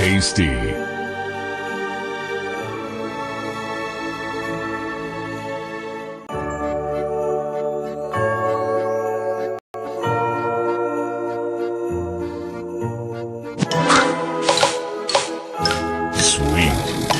tasty. Sweet.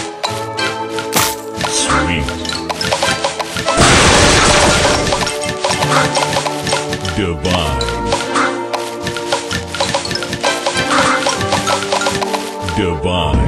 Divine. Divine.